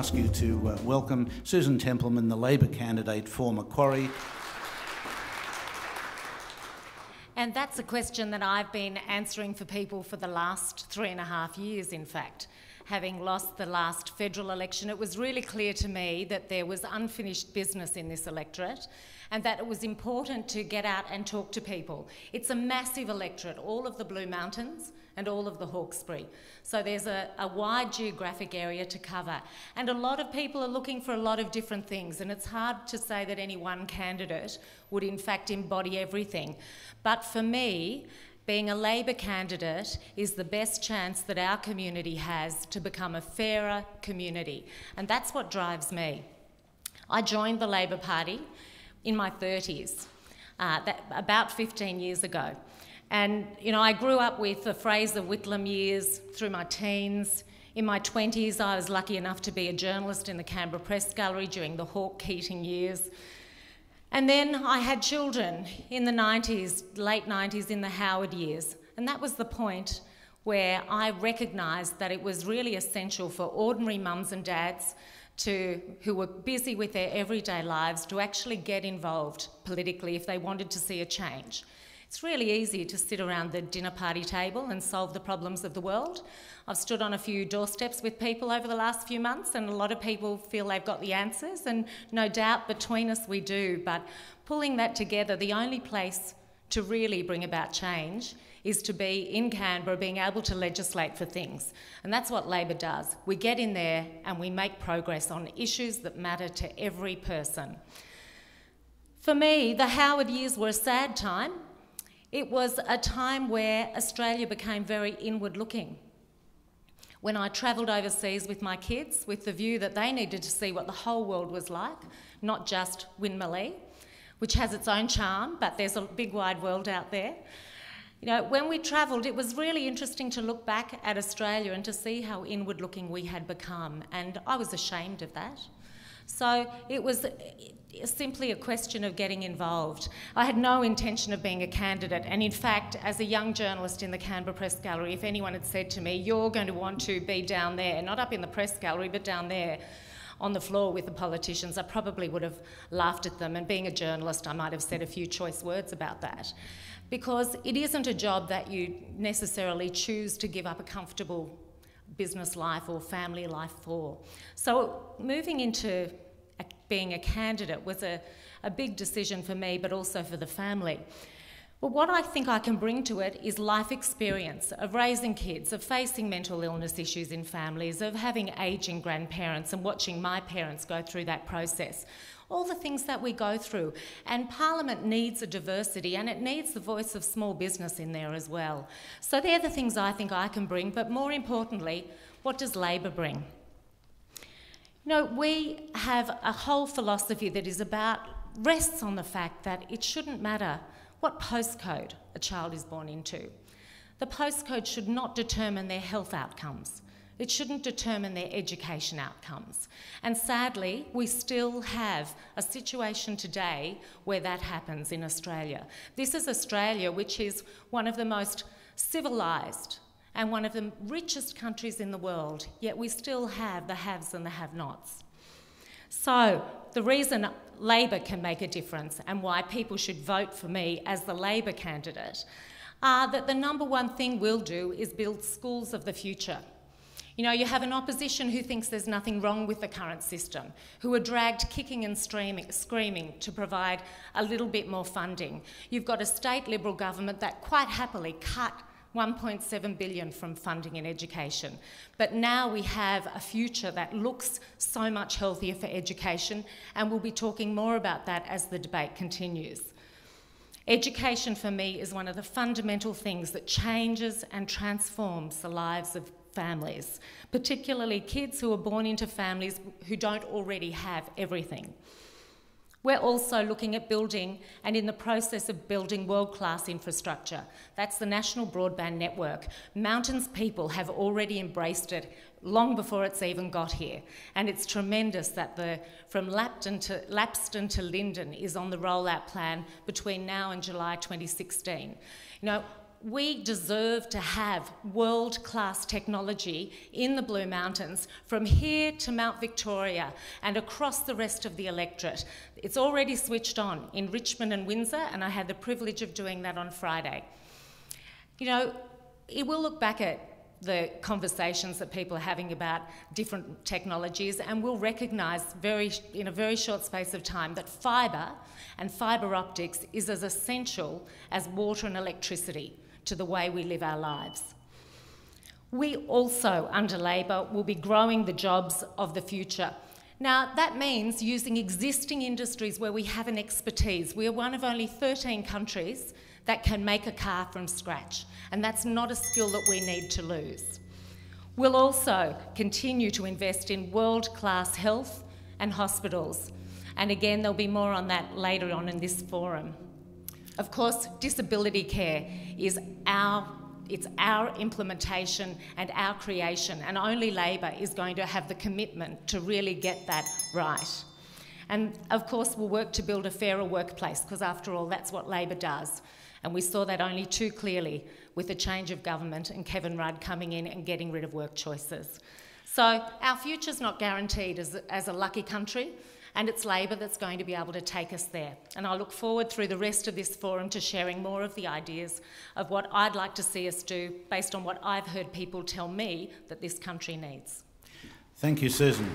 ask you to uh, welcome Susan Templeman, the Labor candidate for Macquarie. And that's a question that I've been answering for people for the last three and a half years, in fact. Having lost the last federal election, it was really clear to me that there was unfinished business in this electorate and that it was important to get out and talk to people. It's a massive electorate, all of the Blue Mountains and all of the Hawkesbury. So there's a, a, wide geographic area to cover. And a lot of people are looking for a lot of different things, and it's hard to say that any one candidate would in fact embody everything. But for me, being a Labor candidate is the best chance that our community has to become a fairer community. And that's what drives me. I joined the Labor Party in my 30s, uh, that, about 15 years ago. And, you know, I grew up with the Fraser Whitlam years through my teens. In my 20s, I was lucky enough to be a journalist in the Canberra Press Gallery during the Hawke Keating years. And then I had children in the 90s, late 90s, in the Howard years. And that was the point where I recognised that it was really essential for ordinary mums and dads to, who were busy with their everyday lives to actually get involved politically if they wanted to see a change. It's really easy to sit around the dinner party table and solve the problems of the world. I've stood on a few doorsteps with people over the last few months, and a lot of people feel they've got the answers, and no doubt between us we do. But pulling that together, the only place to really bring about change is to be in Canberra being able to legislate for things. And that's what Labor does. We get in there and we make progress on issues that matter to every person. For me, the Howard years were a sad time it was a time where Australia became very inward looking. When I travelled overseas with my kids with the view that they needed to see what the whole world was like, not just Winmalee, which has its own charm, but there's a big wide world out there. You know, when we travelled, it was really interesting to look back at Australia and to see how inward looking we had become, and I was ashamed of that. So it was simply a question of getting involved. I had no intention of being a candidate, and in fact, as a young journalist in the Canberra Press Gallery, if anyone had said to me, You're going to want to be down there, not up in the press gallery, but down there on the floor with the politicians, I probably would have laughed at them. And being a journalist, I might have said a few choice words about that. Because it isn't a job that you necessarily choose to give up a comfortable business life or family life for. So moving into being a candidate was a, a big decision for me, but also for the family. But what I think I can bring to it is life experience of raising kids, of facing mental illness issues in families, of having ageing grandparents and watching my parents go through that process. All the things that we go through. And Parliament needs a diversity and it needs the voice of small business in there as well. So they're the things I think I can bring, but more importantly, what does Labor bring? You know, we have a whole philosophy that is about, rests on the fact that it shouldn't matter what postcode a child is born into. The postcode should not determine their health outcomes. It shouldn't determine their education outcomes. And sadly, we still have a situation today where that happens in Australia. This is Australia, which is one of the most civilised and one of the richest countries in the world, yet we still have the haves and the have nots. So, the reason Labor can make a difference and why people should vote for me as the Labor candidate are that the number one thing we'll do is build schools of the future. You know, you have an opposition who thinks there's nothing wrong with the current system, who are dragged kicking and screaming, to provide a little bit more funding. You've got a state Liberal government that quite happily cut 1.7 billion from funding in education. But now we have a future that looks so much healthier for education, and we'll be talking more about that as the debate continues. Education for me is one of the fundamental things that changes and transforms the lives of families, particularly kids who are born into families who don't already have everything. We're also looking at building and in the process of building world class infrastructure. That's the National Broadband Network. Mountains people have already embraced it long before it's even got here. And it's tremendous that the from Lapton to, Lapstone to Linden is on the rollout plan between now and July 2016. You know, we deserve to have world class technology in the Blue Mountains from here to Mount Victoria and across the rest of the electorate. It's already switched on in Richmond and Windsor, and I had the privilege of doing that on Friday. You know, it will look back at the conversations that people are having about different technologies and we'll recognise very, in a very short space of time that fibre and fibre optics is as essential as water and electricity to the way we live our lives. We also, under Labor, will be growing the jobs of the future. Now, that means using existing industries where we have an expertise. We are one of only 13 countries that can make a car from scratch, and that's not a skill that we need to lose. We'll also continue to invest in world class health and hospitals, and again, there'll be more on that later on in this forum. Of course, disability care is our it's our implementation and our creation, and only Labor is going to have the commitment to really get that right. And of course, we'll work to build a fairer workplace, because after all, that's what Labor does. And we saw that only too clearly with the change of government and Kevin Rudd coming in and getting rid of work choices. So our future's not guaranteed as, as a lucky country, and it's Labor that's going to be able to take us there. And I look forward through the rest of this forum to sharing more of the ideas of what I'd like to see us do based on what I've heard people tell me that this country needs. Thank you, Susan.